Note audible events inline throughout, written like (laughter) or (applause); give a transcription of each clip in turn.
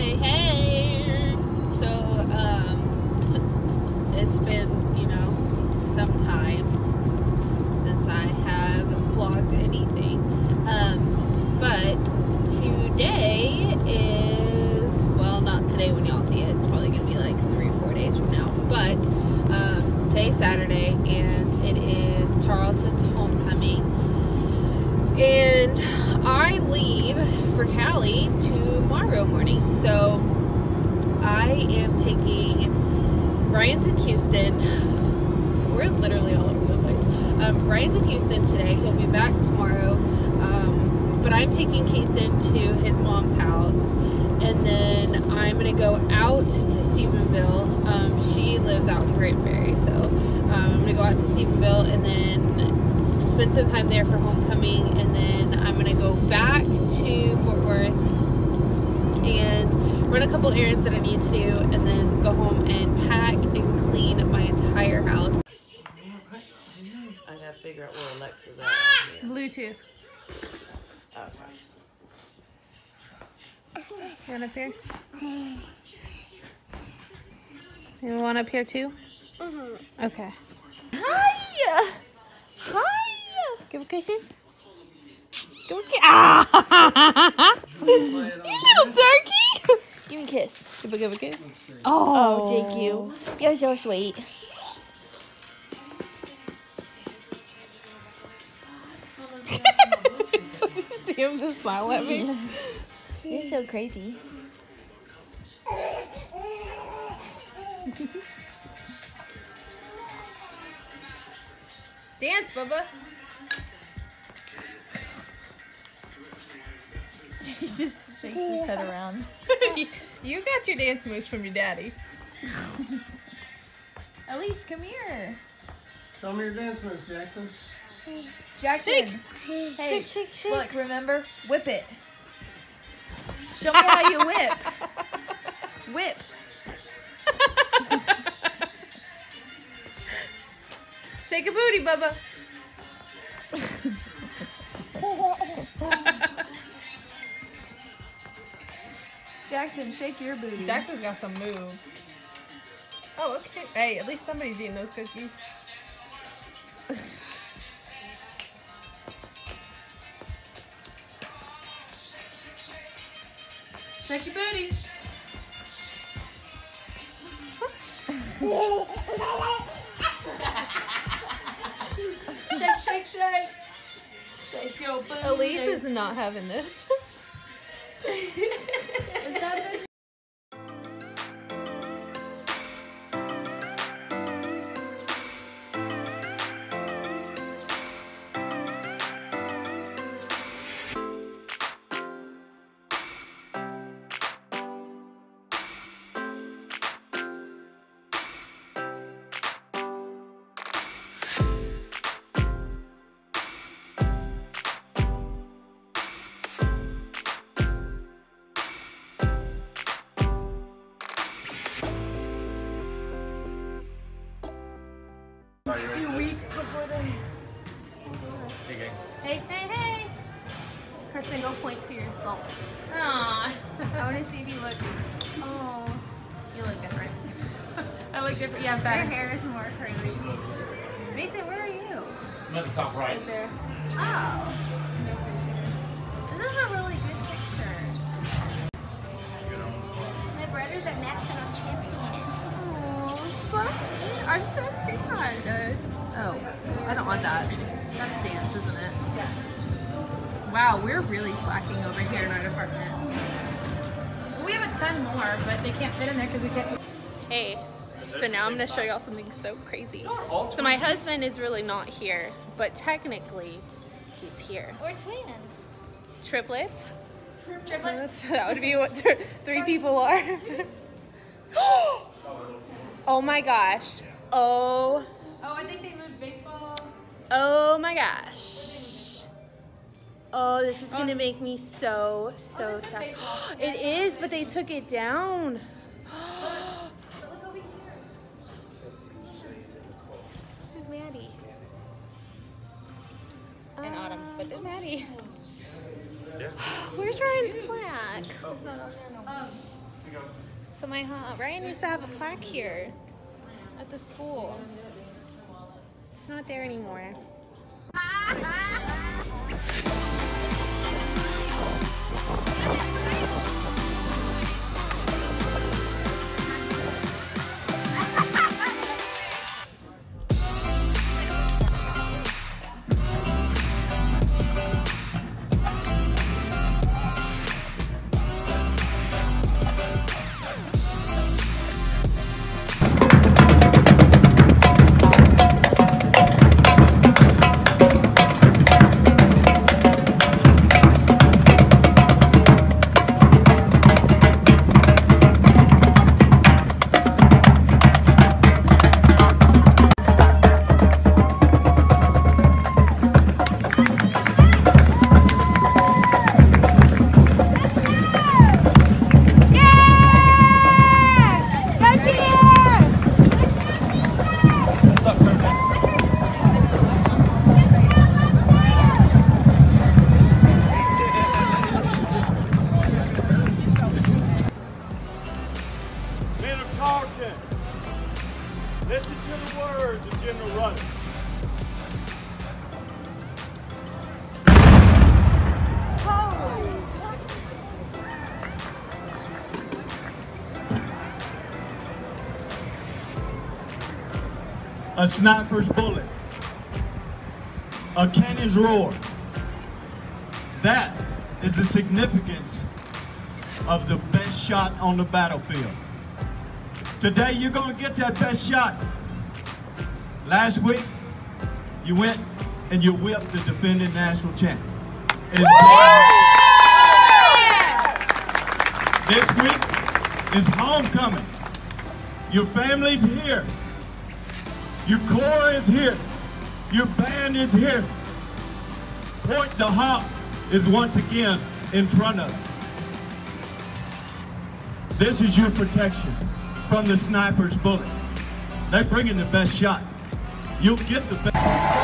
Hey, hey. So, um, (laughs) it's been, you know, some time since I have vlogged anything. Um, but today is, well, not today when y'all see it. It's probably going to be like three or four days from now. But, um, today's Saturday and it is Tarleton's homecoming. And I leave for Cali tomorrow morning. So I am taking Ryan's in Houston. (sighs) We're literally all over the place. Um, Ryan's in Houston today. He'll be back tomorrow. Um, but I'm taking Kason to his mom's house. And then I'm going to go out to Stephenville. Um, she lives out in Great Granbury. So um, I'm going to go out to Stephenville and then spend some time there for homecoming. And then I'm going to go back to Fort Worth and run a couple errands that I need to do. And then go home and pack and clean my entire house. I gotta figure out where Alexa's at. Bluetooth. Okay. Up here? You want up here too? Okay. Hi! Hi! Give a kisses. Give a kiss. Ah! Little (laughs) turkey! Give me a kiss. Give a, give a kiss. Oh, thank you. You're so sweet. (laughs) See him just smile at me. (laughs) You're so crazy. Dance, Bubba. He just shakes his head around. (laughs) you got your dance moves from your daddy. (laughs) Elise, come here. Show me your dance moves, Jackson. Jackson. Shake. Hey, Shake, shake, shake. Look, remember? Whip it. Show me how you (laughs) whip. Whip. Shake a booty, Bubba. Jackson, shake your booty. Jackson's got some moves. Oh, okay. Hey, at least somebody's eating those cookies. Shake your booty. shake, shake, shake. Shake your booty. Elise is not having this. (laughs) single point to your skull. Aww. I want to see if you look. Oh, you look different. (laughs) I look different. Yeah, I'm Your hair is more crazy. Mason, where are you? I'm at the top right. Right there. Oh. This is a really good picture. Good on the squad. My brother's a national champion. Oh, I'm so sad. Oh, I don't want that. That's dance, isn't it? Yeah. Wow, we're really slacking over here in our department. We have a ton more, but they can't fit in there because we can't. Hey, so now I'm gonna show y'all something so crazy. So my husband is really not here, but technically he's here. We're twins. Triplets? Triplets. (laughs) that would be what th- three people are. (gasps) oh my gosh. Oh, Oh, I think they moved baseball. oh my gosh. Oh, this is gonna um, make me so, so this is sad. baseball. (gasps) It is, but they took it down. (gasps) Look over here. Where's Maddie? And Autumn, but there's um, Maddie. (gasps) Where's Ryan's plaque? Um, so my home, Ryan used to have a plaque here at the school. It's not there anymore. (laughs) A sniper's bullet, a cannon's roar. That is the significance of the best shot on the battlefield. Today you're gonna get that best shot. Last week, you went and you whipped the defending national champ. And this week is homecoming. Your family's here. Your corps is here. Your band is here. Point the Hawk is once again in front of you. This is your protection from the sniper's bullet. They bring in the best shot. You'll get the best.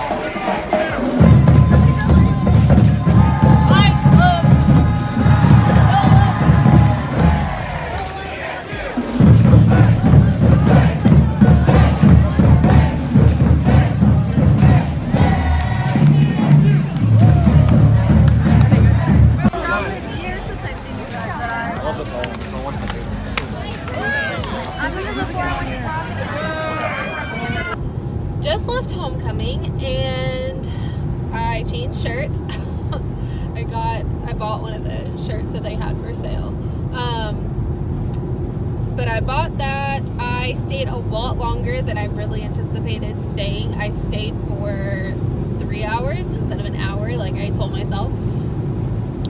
I bought that. I stayed a lot longer than I really anticipated staying. I stayed for three hours instead of an hour, like I told myself.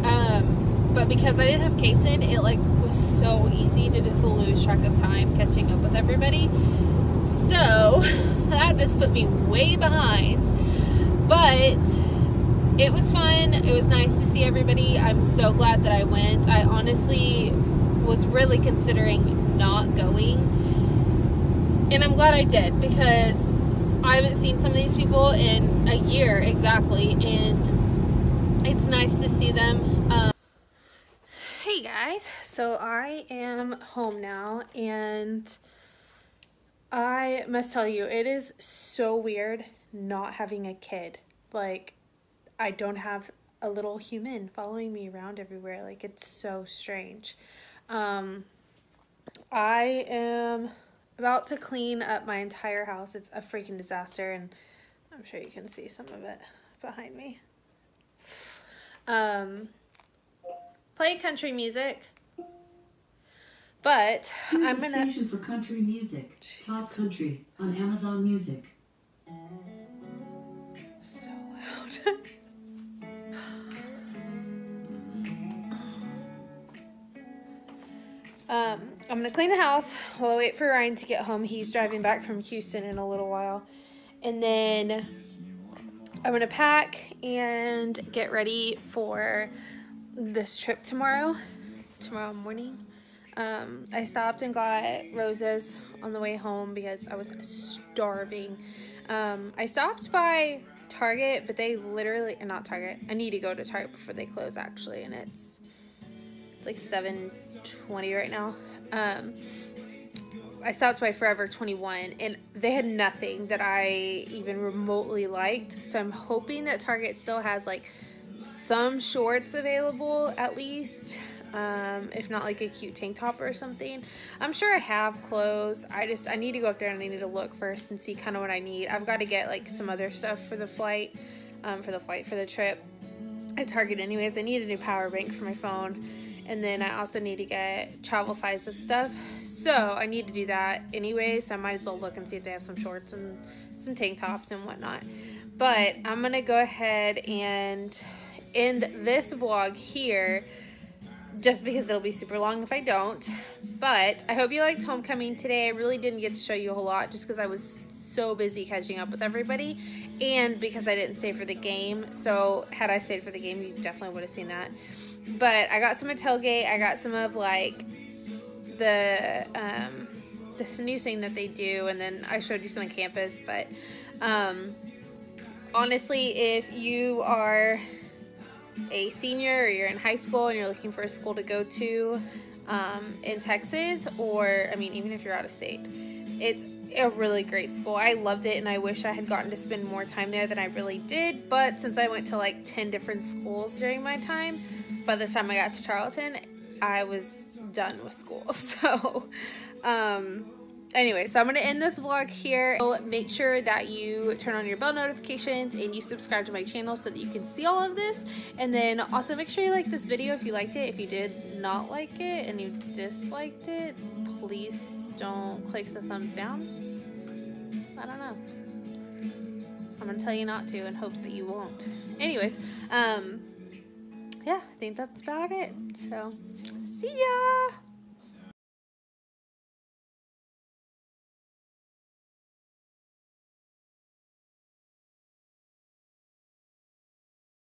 Um, but because I didn't have Kason, it like was so easy to just lose track of time catching up with everybody. So (laughs) that just put me way behind. But it was fun. It was nice to see everybody. I'm so glad that I went. I honestly was really considering not going. And I'm glad I did because I haven't seen some of these people in a year exactly. And it's nice to see them. Um, hey guys, so I am home now and I must tell you, it is so weird not having a kid. Like, I don't have a little human following me around everywhere. Like, it's so strange. Um, I am about to clean up my entire house. It's a freaking disaster, and I'm sure you can see some of it behind me. Um, play country music. But Here's I'm a gonna. station for country music. Top Country on Amazon Music. Um, I'm gonna clean the house while I wait for Ryan to get home. He's driving back from Houston in a little while. And then I'm gonna pack and get ready for this trip tomorrow, tomorrow morning. Um, I stopped and got Rosa's on the way home because I was starving. Um, I stopped by Target, but they literally, not Target, I need to go to Target before they close actually, and it's, it's like 7.20 right now. Um, I stopped by Forever 21 and they had nothing that I even remotely liked. So I'm hoping that Target still has like some shorts available at least. Um, if not like a cute tank top or something. I'm sure I have clothes. I just, I need to go up there and I need to look first and see kind of what I need. I've got to get like some other stuff for the flight, um, for the flight, for the trip at Target anyways. I need a new power bank for my phone. And then I also need to get travel size of stuff. So I need to do that anyway. So I might as well look and see if they have some shorts and some tank tops and whatnot. But I'm going to go ahead and end this vlog here just because it'll be super long if I don't. But I hope you liked homecoming today. I really didn't get to show you a whole lot just because I was so busy catching up with everybody and because I didn't stay for the game. So had I stayed for the game, you definitely would have seen that. But I got some of Tailgate. I got some of like the um, this new thing that they do, and then I showed you some on campus. But um, honestly, if you are a senior or you're in high school and you're looking for a school to go to um, in Texas, or I mean, even if you're out of state, it's a really great school. I loved it and I wish I had gotten to spend more time there than I really did. But since I went to like 10 different schools during my time, by the time I got to Tarleton, I was done with school. (laughs) So, um, anyway, so I'm going to end this vlog here. So make sure that you turn on your bell notifications and you subscribe to my channel so that you can see all of this. And then also make sure you like this video if you liked it. If you did not like it and you disliked it, please don't click the thumbs down. I don't know. I'm going to tell you not to in hopes that you won't. Anyways, um, yeah, I think that's about it. So, see ya!